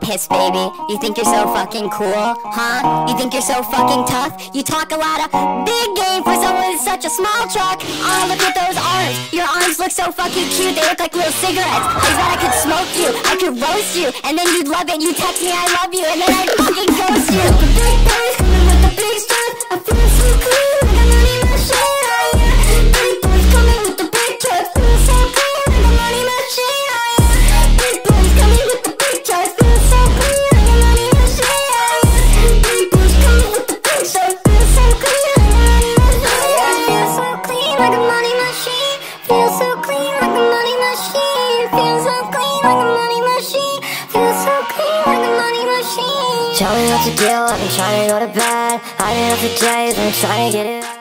Piss baby, you think you're so fucking cool, huh? You think you're so fucking tough? You talk a lot of big game for someone with such a small truck. Oh, look at those arms, your arms look so fucking cute. They look like little cigarettes, I bet I could smoke you, I could roast you. And then you'd love it, you'd text me I love you. And then I'd fucking ghost you Tell me what to do, I've been trying to go to bed. I've been up for days, been trying to get it